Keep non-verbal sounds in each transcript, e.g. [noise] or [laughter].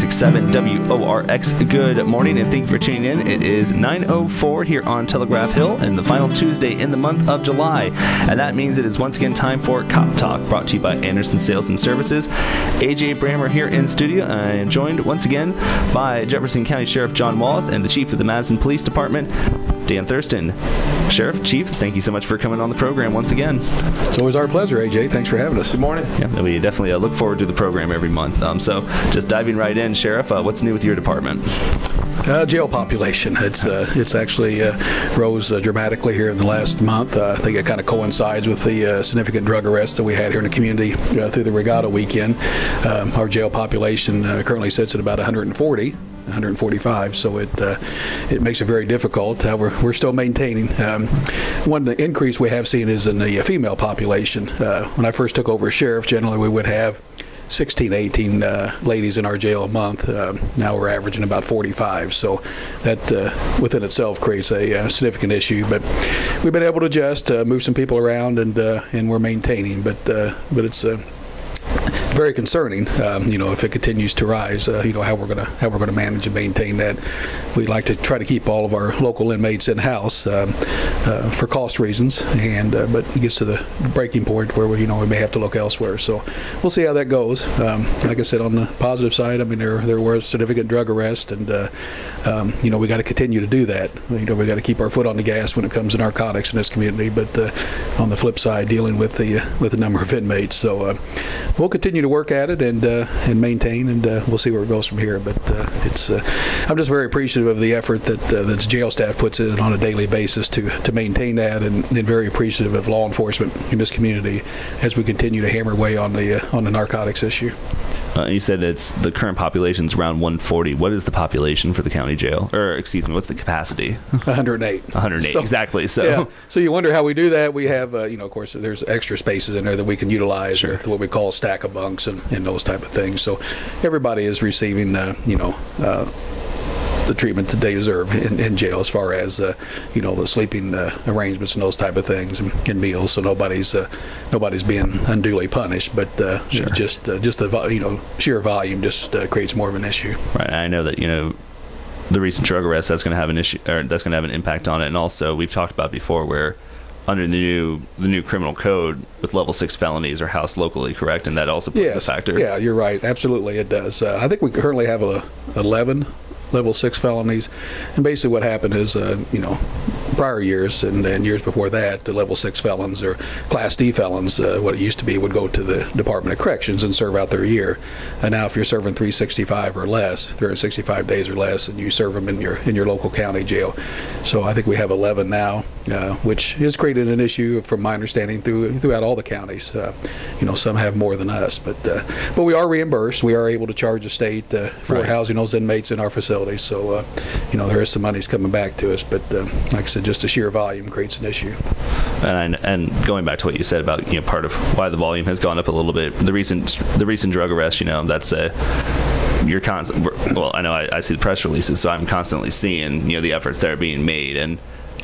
96.7 WORX. Good morning and thank you for tuning in. It is 9.04 here on Telegraph Hill and the final Tuesday in the month of July. And that means it is once again time for Cop Talk, brought to you by Anderson Sales and Services. AJ Brammer here in studio. Uh, I am joined once again by Jefferson County Sheriff John Wallace and the Chief of the Madison Police Department, Dan Thurston. Sheriff, Chief, thank you so much for coming on the program once again. It's always our pleasure, AJ. Thanks for having us. Good morning. Yeah, we definitely uh, look forward to the program every month. Um, so, just diving right in, Sheriff, uh, what's new with your department? Uh, jail population. It's uh, it's actually uh, rose uh, dramatically here in the last month. Uh, I think it kind of coincides with the uh, significant drug arrests that we had here in the community uh, through the regatta weekend. Um, our jail population uh, currently sits at about 140. 145, so it uh, it makes it very difficult. Uh, we're, we're still maintaining. Um, one increase we have seen is in the uh, female population. Uh, when I first took over as sheriff, generally we would have 16, 18 uh, ladies in our jail a month. Um, now we're averaging about 45, so that uh, within itself creates a uh, significant issue. But we've been able to adjust, uh, move some people around, and uh, and we're maintaining. But uh, but it's. Very concerning, um, you know, if it continues to rise. Uh, you know how we're gonna how we're gonna manage and maintain that. We like to try to keep all of our local inmates in house um, uh, for cost reasons, and uh, but it gets to the breaking point where we you know we may have to look elsewhere. So we'll see how that goes. Um, like I said, on the positive side, I mean there there was significant drug arrest, and uh, um, you know we got to continue to do that. You know we got to keep our foot on the gas when it comes to narcotics in this community. But uh, on the flip side, dealing with the uh, with the number of inmates, so we'll continue to work at it and uh, and maintain, and uh, we'll see where it goes from here. But uh, it's uh, I'm just very appreciative of the effort that uh, that the jail staff puts in on a daily basis to to maintain that, and, and very appreciative of law enforcement in this community as we continue to hammer away on the uh, on the narcotics issue. Uh, you said it's the current population is around 140. What is the population for the county jail? Or excuse me, what's the capacity? [laughs] 108. 108 So- exactly. So yeah. So you wonder how we do that. We have, uh, you know, of course, there's extra spaces in there that we can utilize with what we call stack of and, and those type of things. So everybody is receiving, uh, you know, uh, the treatment that they deserve in, in jail as far as, uh, you know, the sleeping uh, arrangements and those type of things and, and meals. So nobody's uh, nobody's being unduly punished, but uh, it's just uh, just the vo- you know sheer volume just uh, creates more of an issue. Right. I know that you know the recent drug arrest that's going to have an issue, or that's going to have an impact on it. And also, we've talked about before where under the new the new criminal code with level six felonies are housed locally, correct? And that also plays Yes. a factor. Yeah, you're right. Absolutely, it does. Uh, I think we currently have a, 11 level six felonies, and basically what happened is, uh, you know, prior years and, and years before that, the level six felons or class D felons, uh, what it used to be, would go to the Department of Corrections and serve out their year. And now, if you're serving 365 or less, 365 days or less, and you serve them in your in your local county jail. So I think we have 11 now, uh, which has created an issue, from my understanding, through throughout all the counties. Uh, you know, some have more than us, but uh, but we are reimbursed. We are able to charge the state uh, for Right. housing those inmates in our facilities. So uh, you know, there is some money's coming back to us, but uh, like I said, just the sheer volume creates an issue. And and going back to what you said about you know part of why the volume has gone up a little bit, the recent the recent drug arrest, you know, that's a you're constant. Well, I know I, I see the press releases, so I'm constantly seeing you know the efforts that are being made, and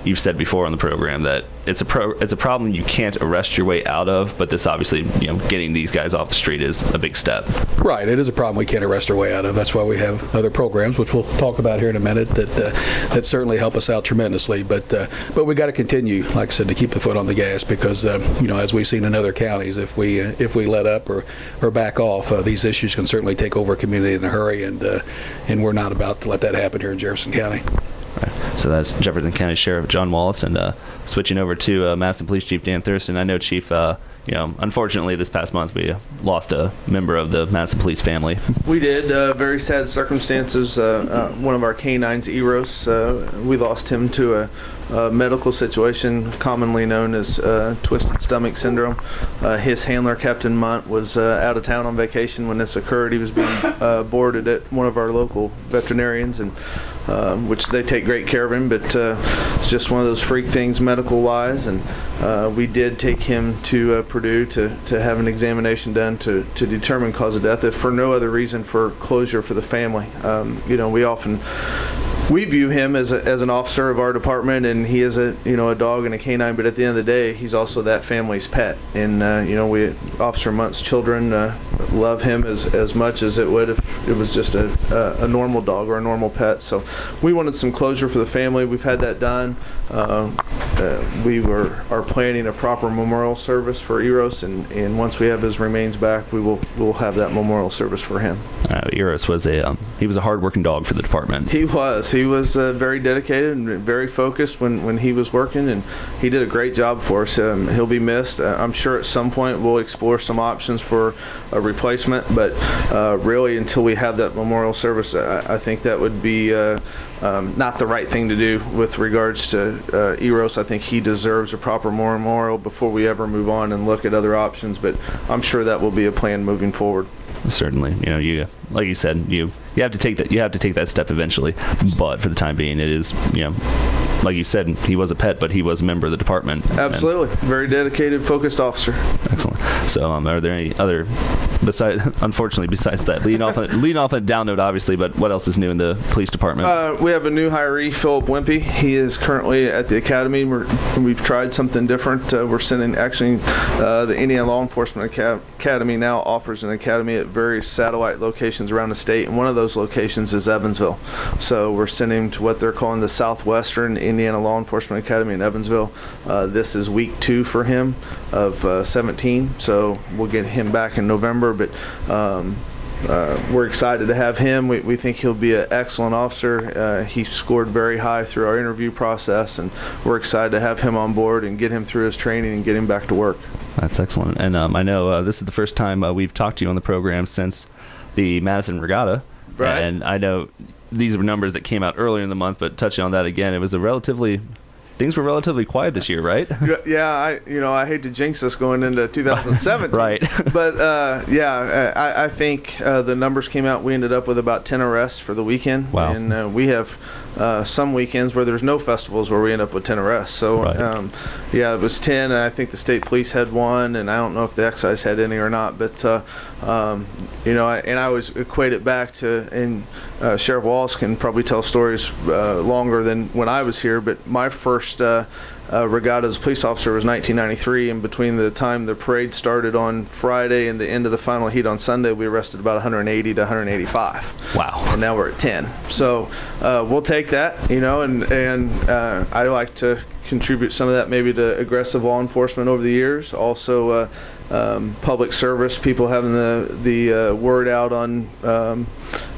you've said before on the program that it's a pro it's a problem you can't arrest your way out of, but this obviously you know getting these guys off the street is a big step. Right, it is a problem we can't arrest our way out of. That's why we have other programs, which we'll talk about here in a minute, that uh, that certainly help us out tremendously. But uh, but we got to continue, like I said, to keep the foot on the gas because um, you know as we've seen in other counties, if we uh, if we let up or or back off, uh, these issues can certainly take over a community in a hurry, and uh, and we're not about to let that happen here in Jefferson County. So that's Jefferson County Sheriff John Wallace, and uh, switching over to uh, Madison Police Chief Dan Thurston. I know, Chief. Uh, you know, unfortunately, this past month we lost a member of the Madison Police family. We did. Uh, very sad circumstances. Uh, uh, one of our canines, Eros, uh, we lost him to a, a medical situation commonly known as uh, twisted stomach syndrome. Uh, his handler, Captain Munt, was out of town on vacation when this occurred. He was being boarded at one of our local veterinarians, and uh, which they take great care of him. But uh, it's just one of those freak things, medical wise. And uh, we did take him to uh, Purdue to, to have an examination done to, to determine cause of death, if for no other reason for closure for the family. Um, you know, we often we view him as, a, as an officer of our department, and he is a you know a dog and a canine. But at the end of the day, he's also that family's pet, and uh, you know we Officer Munt's children uh, love him as, as much as it would if it was just a, a, a normal dog or a normal pet. So we wanted some closure for the family. We've had that done. Uh, uh, we were are planning a proper memorial service for Eros, and, and once we have his remains back, we will we'll have that memorial service for him. Uh, Eros was a um, he was a hardworking dog for the department. He was. He was uh, very dedicated and very focused when, when he was working, and he did a great job for us. Um, he'll be missed. Uh, I'm sure at some point we'll explore some options for a replacement, but uh, really until we have that memorial service, I, I think that would be uh, um, not the right thing to do with regards to uh, Eros. I think he deserves a proper memorial before we ever move on and look at other options, but I'm sure that will be a plan moving forward. Certainly, you know, you like you said, you you have to take that you have to take that step eventually, but for the time being, it is you know like you said, he was a pet, but he was a member of the department. Absolutely, very dedicated, focused officer. Excellent. So, um, are there any other, besides, [laughs] unfortunately, besides that, leading off, [laughs] leading off a down note, obviously, but what else is new in the police department? Uh, we have a new hiree, Philip Wimpy. He is currently at the academy. we have tried something different. Uh, we're sending actually uh, the Indiana Law Enforcement Academy now offers an academy at various satellite locations around the state, and one of those locations is Evansville. So we're sending him to what they're calling the Southwestern Indiana Law Enforcement Academy in Evansville. Uh, this is week two for him of uh, 17, so we'll get him back in November. But um, uh, we're excited to have him. We, we think he'll be an excellent officer. Uh, he scored very high through our interview process, and we're excited to have him on board and get him through his training and get him back to work. That's excellent. And um, I know uh, this is the first time uh, we've talked to you on the program since the Madison Regatta. Right. And I know these were numbers that came out earlier in the month, but touching on that again, it was a relatively things were relatively quiet this year, right? [laughs] yeah, I you know I hate to jinx us going into [laughs] 2017, right? [laughs] but uh, yeah, I, I think uh, the numbers came out. We ended up with about 10 arrests for the weekend, wow. and uh, we have uh, some weekends where there's no festivals where we end up with 10 arrests. So right. um, yeah, it was 10, and I think the state police had one, and I don't know if the excise had any or not, but uh, um, you know, and I always equate it back to, and uh, Sheriff Wallace can probably tell stories longer than when I was here, but my first first uh, uh, regatta as a police officer was 1993, and between the time the parade started on Friday and the end of the final heat on Sunday, we arrested about 180 to 185. Wow! And now we're at 10. So uh, we'll take that, you know, and and uh, I like to contribute some of that maybe to aggressive law enforcement over the years. Also, uh, um, public service, people having the the uh, word out on um,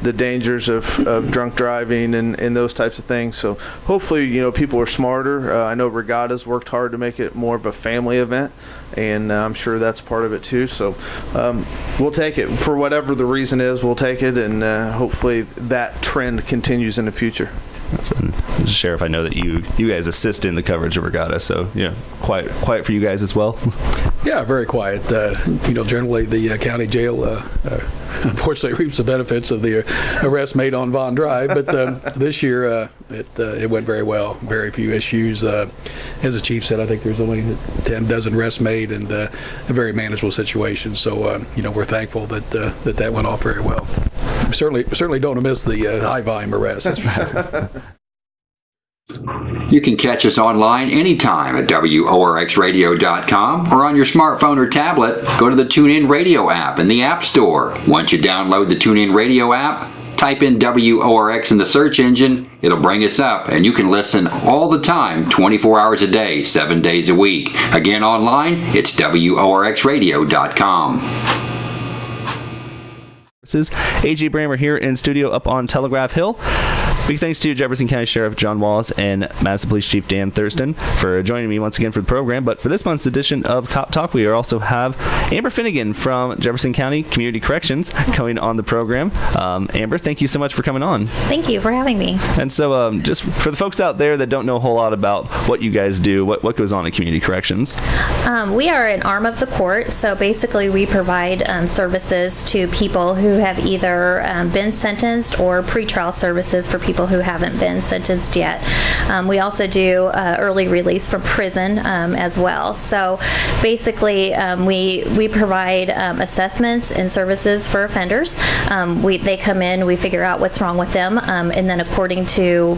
the dangers of, of drunk driving and, and those types of things. So hopefully, you know, people are smarter. Uh, I know Regatta's worked hard to make it more of a family event, and uh, I'm sure that's part of it too. So um, we'll take it for whatever the reason is. We'll take it, and uh, hopefully that trend continues in the future. And Sheriff, I know that you you guys assist in the coverage of regatta, so yeah, quiet quiet for you guys as well. [laughs] yeah, very quiet. Uh, you know, generally the uh, county jail uh, uh unfortunately [laughs] reaps the benefits of the arrest made on Vaughn Drive, but um, [laughs] this year uh, it it went very well. Very few issues. as the chief said, I think there's only ten dozen arrests made and a very manageable situation. So you know, we're thankful that that that went off very well. Certainly certainly don't miss the uh, high volume arrests. That's for sure. [laughs] You can catch us online anytime at WORXradio.com or on your smartphone or tablet. Go to the TuneIn Radio app in the App Store. Once you download the TuneIn Radio app, type in WORX in the search engine. It'll bring us up, and you can listen all the time, 24 hours a day, 7 days a week. Again, online, it's WORXradio.com. AJ Brammer here in studio up on Telegraph Hill. Big thanks to Jefferson County Sheriff John Wallace and Madison Police Chief Dan Thurston for joining me once again for the program. But for this month's edition of Cop Talk, we also have Amber Finnigan from Jefferson County Community Corrections coming on the program. Um, Amber, thank you so much for coming on. Thank you for having me. And so, um, just for the folks out there that don't know a whole lot about what you guys do, what, what goes on in community corrections. Um, we are an arm of the court, so basically we provide um, services to people who have either um, been sentenced or pretrial services for people who haven't been sentenced yet. Um, we also do uh, early release from prison um, as well. So basically, um, we we provide um, assessments and services for offenders. Um, we they come in, we figure out what's wrong with them, and then according to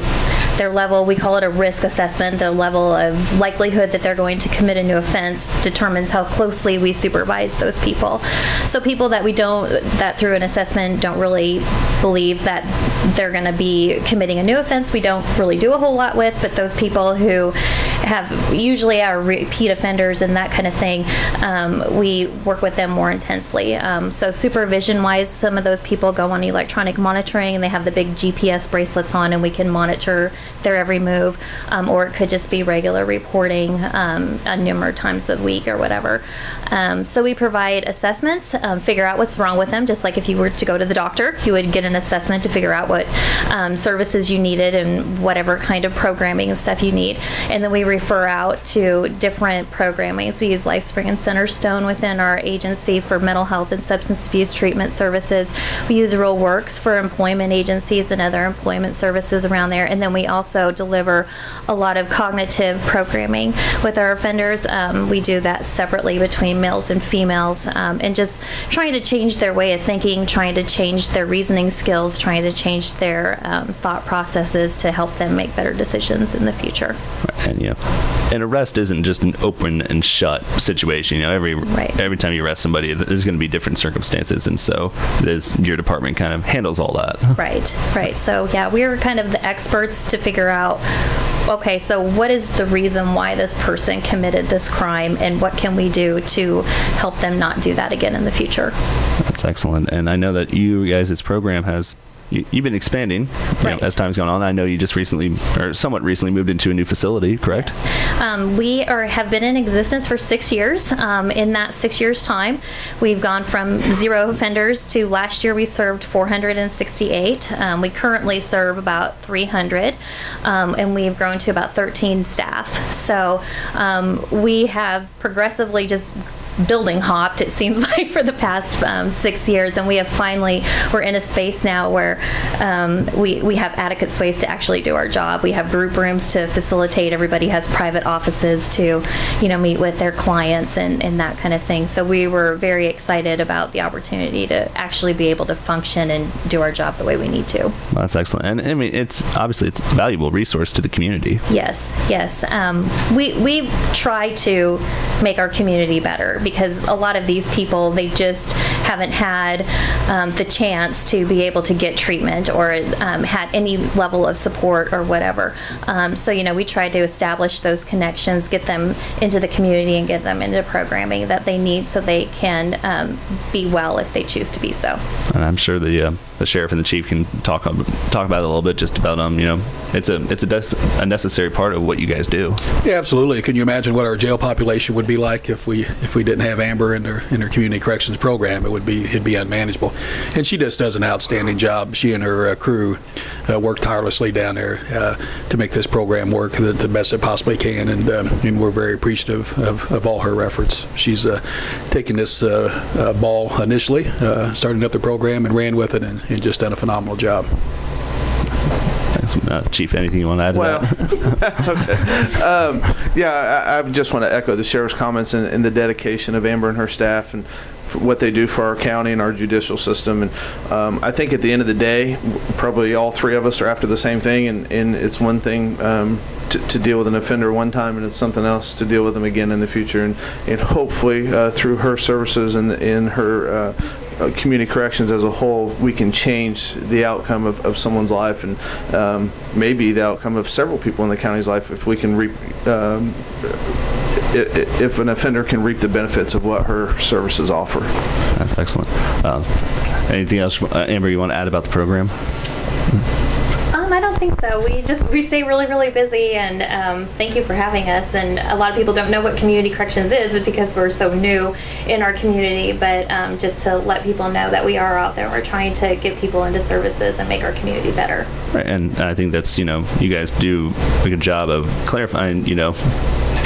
their level, we call it a risk assessment, the level of likelihood that they're going to commit a new offense determines how closely we supervise those people. So people that we don't, that through an assessment don't really believe that they're going to be committing a new offense, we don't really do a whole lot with, but those people who have usually are repeat offenders and that kind of thing, um, we work with them more intensely. Um, so supervision wise, some of those people go on electronic monitoring and they have the big GPS bracelets on and we can monitor their every move, um, or it could just be regular reporting um, a number of times a week or whatever. Um, so we provide assessments, um, figure out what's wrong with them, just like if you were to go to the doctor, you would get an assessment to figure out what um, services you needed and whatever kind of programming and stuff you need. And then we refer out to different programmings. We use LifeSpring and Centerstone within our agency for mental health and substance abuse treatment services. We use Real Works for employment agencies and other employment services around there. And then we also deliver a lot of cognitive programming with our offenders. Um, we do that separately between males and females um, and just trying to change their way of thinking, trying to change their reasoning skills, trying to change their um, thought processes to help them make better decisions in the future. And yeah, an arrest isn't just an open and shut situation. You know, every Right. every time you arrest somebody, there's going to be different circumstances, and so this, your department kind of handles all that. Right, right. So yeah, we are kind of the experts to figure out, okay, so what is the reason why this person committed this crime and what can we do to help them not do that again in the future? That's excellent. And I know that you guys' program has you, you've been expanding you know, as time's gone on. I know you just recently, or somewhat recently, moved into a new facility, correct? Um, we are have been in existence for six years. Um, in that six years time, we've gone from zero offenders to last year we served 468. Um, we currently serve about 300, um, and we've grown to about 13 staff. So um, we have progressively just building hopped, it seems [laughs] like, for the past um, six years. And we have finally, we're in a space now where um, we, we have adequate space to actually do our job. We have group rooms to facilitate. Everybody has private offices to, you know, meet with their clients and, and that kind of thing. So we were very excited about the opportunity to actually be able to function and do our job the way we need to. Well, that's excellent. And I mean, it's obviously it's a valuable resource to the community. Yes, yes. Um, we we try to make our community better because a lot of these people they just haven't had um, the chance to be able to get treatment or um, had any level of support or whatever. Um, so you know we try to establish those connections, get them into the community, and get them into programming that they need so they can um, be well if they choose to be so. And I'm sure the uh, the sheriff and the chief can talk talk about it a little bit, just about um, you know, it's a it's a, des- a necessary part of what you guys do. Yeah, absolutely. Can you imagine what our jail population would be like if we if we didn't have Amber in her in her community corrections program? It would be it'd be unmanageable. And she just does an outstanding job. She and her uh, crew uh, work tirelessly down there uh, to make this program work the, the best it possibly can, and um, and we're very appreciative of, of all her efforts. She's uh, taken this uh, uh, ball initially, starting up the program, and ran with it, and, and just done a phenomenal job. Thanks. Uh, chief, anything you want to add to Well, that? [laughs] that's okay. Um, yeah, I, I just want to echo the sheriff's comments and, and the dedication of Amber and her staff and what they do for our county and our judicial system. And um, I think at the end of the day, probably all three of us are after the same thing. And, and it's one thing um, to, to deal with an offender one time, and it's something else to deal with them again in the future. And, and hopefully, uh, through her services and in her uh, community corrections as a whole, we can change the outcome of, of someone's life and um, maybe the outcome of several people in the county's life if we can reap, um, if an offender can reap the benefits of what her services offer. That's excellent. Uh, anything else, uh, Amber, you want to add about the program? I think so. We just we stay really really busy, and um, thank you for having us. And a lot of people don't know what community corrections is because we're so new in our community. But um, just to let people know that we are out there, we're trying to get people into services and make our community better. Right, and I think that's you know you guys do a good job of clarifying you know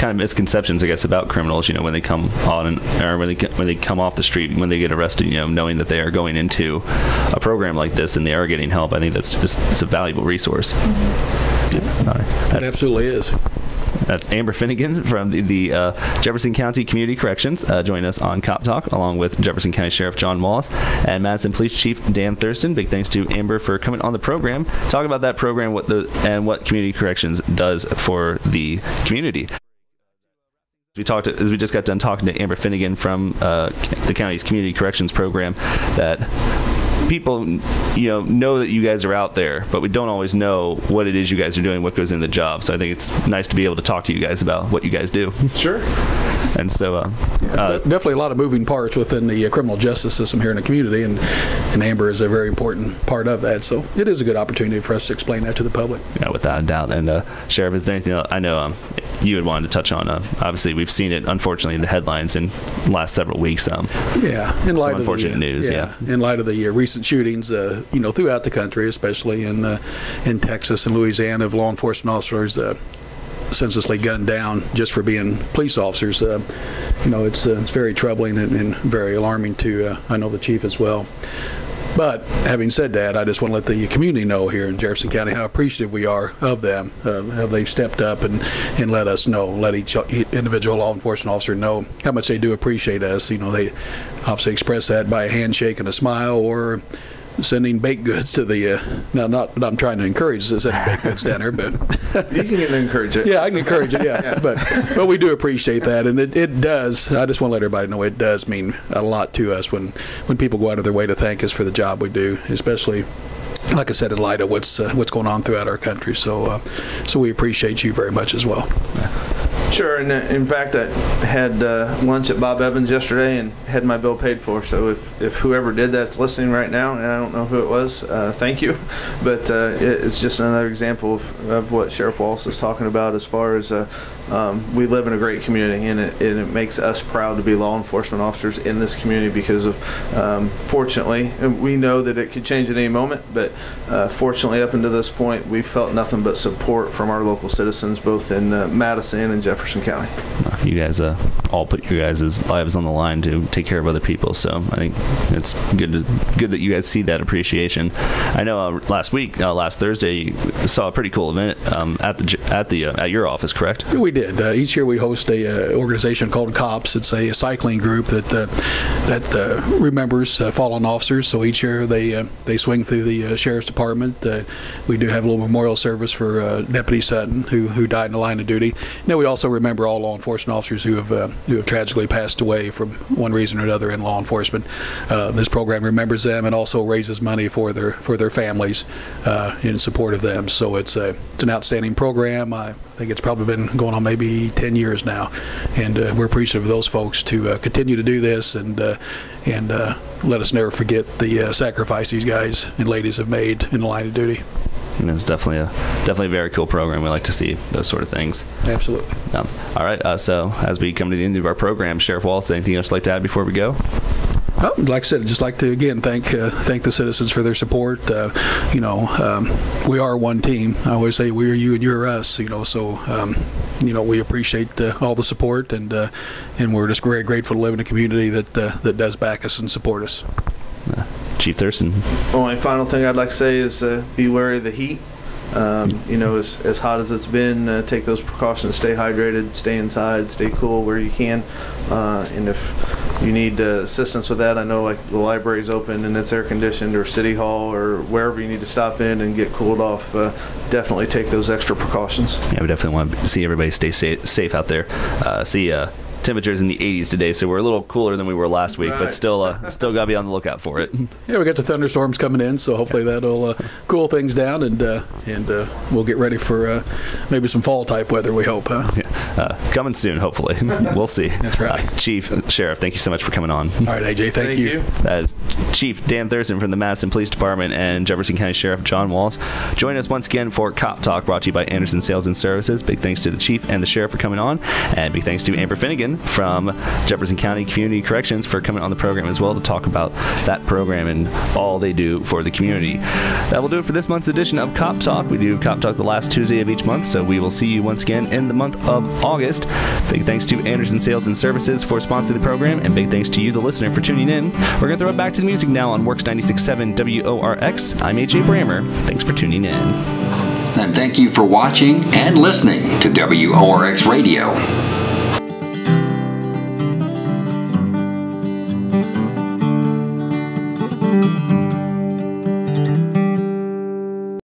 kind of misconceptions I guess about criminals you know when they come on and, or when they when they come off the street when they get arrested you know knowing that they are going into a program like this and they are getting help I think that's just it's a valuable resource. Mm-hmm. It absolutely is. That's Amber Finnigan from the, the uh, Jefferson County Community Corrections uh, joining us on Cop Talk, along with Jefferson County Sheriff John Wallace and Madison Police Chief Dan Thurston. Big thanks to Amber for coming on the program, talk about that program, what the and what Community Corrections does for the community. We talked as we just got done talking to Amber Finnigan from uh, the county's Community Corrections program that people you know know that you guys are out there but we don't always know what it is you guys are doing what goes in the job so i think it's nice to be able to talk to you guys about what you guys do Sure. and so uh, uh, Definitely a lot of moving parts within the uh, criminal justice system here in the community, and, and Amber is a very important part of that. So it is a good opportunity for us to explain that to the public. yeah, without a doubt and uh, sheriff is there anything else? i know um, you had wanted to touch on uh, obviously we've seen it unfortunately in the headlines in the last several weeks um, Yeah, in light of unfortunate the, news, yeah. In light of the uh, recent shootings, uh, you know, throughout the country, especially in uh, in Texas and Louisiana, of law enforcement officers uh, senselessly gunned down just for being police officers. Uh, you know, it's uh, it's very troubling and, and very alarming to uh, I know the chief as well. But having said that, I just want to let the community know here in Jefferson County how appreciative we are of them, uh, how they've stepped up and, and let us know, let each individual law enforcement officer know how much they do appreciate us. You know, they obviously express that by a handshake and a smile or sending baked goods to the, uh, now not that I'm trying to encourage sending baked goods down there, but [laughs] You can encourage it. yeah, I can encourage it. Yeah, but but we do appreciate that, and it, it does. I just want to let everybody know it does mean a lot to us when when people go out of their way to thank us for the job we do, especially. Like I said, in light of what's uh, what's going on throughout our country, so uh, so we appreciate you very much as well. Sure, and uh, in fact, I had uh, lunch at Bob Evans yesterday and had my bill paid for. So if, if whoever did that's listening right now, and I don't know who it was, uh, thank you. But uh, it, it's just another example of, of what Sheriff Wallace is talking about as far as uh, um, we live in a great community, and it, and it makes us proud to be law enforcement officers in this community because of, um, fortunately, we know that it could change at any moment, but uh, fortunately, up until this point, we've felt nothing but support from our local citizens, both in uh, Madison and Jefferson County. You guys uh, all put your guys' lives on the line to take care of other people. So I think it's good to, good that you guys see that appreciation. I know uh, last week, uh, last Thursday, you saw a pretty cool event um, at the at the uh, at your office, correct? We did. Uh, each year we host a uh, organization called COPS. It's a cycling group that that remembers fallen officers. So each year they they swing through the sheriff's department. We do have a little memorial service for Deputy Sutton, who who died in the line of duty. Now we also remember all law enforcement officers who have uh, who have tragically passed away from one reason or another in law enforcement. Uh, this program remembers them and also raises money for their for their families uh, in support of them. So it's a it's an outstanding program. I think it's probably been going on maybe 10 years now, and uh, we're appreciative of those folks to uh, continue to do this and and let us never forget the sacrifice these guys and ladies have made in the line of duty. And it's definitely a definitely a very cool program. We like to see those sort of things. Absolutely. Um, all right. Uh, so as we come to the end of our program, Sheriff Wallace, anything else you'd like to add before we go? Oh, like I said, I'd just like to again thank uh, thank the citizens for their support. Uh, you know, um, we are one team. I always say we're you and you're us. You know, so um, you know we appreciate uh, all the support and uh, and we're just very grateful to live in a community that uh, that does back us and support us. Chief Thurston. Only final thing I'd like to say is uh, be wary of the heat. Um, you know, as, as hot as it's been, uh, take those precautions. Stay hydrated, stay inside, stay cool where you can. Uh, and if you need uh, assistance with that, I know like the library's open and it's air conditioned, or City Hall, or wherever you need to stop in and get cooled off. Uh, definitely take those extra precautions. Yeah, we definitely want to see everybody stay safe, safe out there. Uh, see, uh, temperatures in the 80s today, so we're a little cooler than we were last week, but still, uh, still got to be on the lookout for it. [laughs] Yeah, we got the thunderstorms coming in, so hopefully that'll uh, cool things down, and uh, and uh, we'll get ready for uh, maybe some fall type weather. We hope. Huh? Uh, coming soon, hopefully. [laughs] we'll see. That's right. Uh, Chief, Sheriff, thank you so much for coming on. All right, AJ. Thank, Thank you. That is Chief Dan Thurston from the Madison Police Department and Jefferson County Sheriff John Wallace. Join us once again for Cop Talk, brought to you by Anderson Sales and Services. Big thanks to the Chief and the Sheriff for coming on, and big thanks to Amber Finnigan from Jefferson County Community Corrections for coming on the program as well to talk about that program and all they do for the community. That will do it for this month's edition of Cop Talk. We do Cop Talk the last Tuesday of each month, so we will see you once again in the month of August. Big thanks to Anderson Sales and Services for sponsoring the program, and big thanks to you, the listener, for tuning in. We're going to throw it back to the music now on WORX 96.7 WORX. I'm AJ Brammer. Thanks for tuning in. And thank you for watching and listening to WORX Radio.